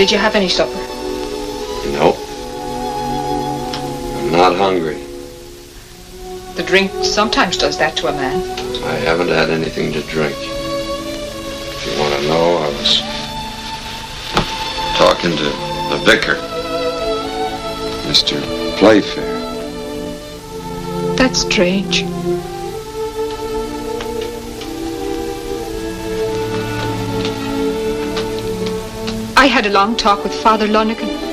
Did you have any supper? No. I'm not hungry. The drink sometimes does that to a man. I haven't had anything to drink. If you want to know, I was talking to the vicar, Mr. Playfair. That's strange. I had a long talk with Father Lonergan.